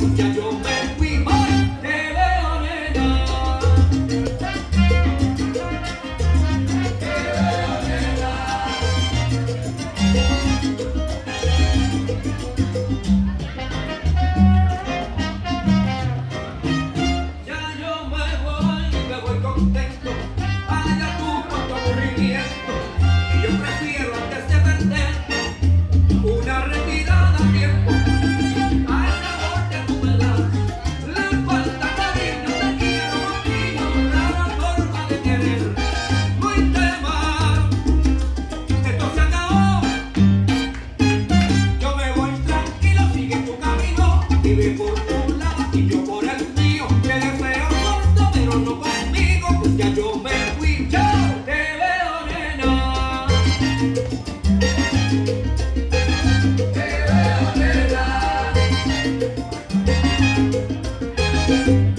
Estoy firme, firme en mi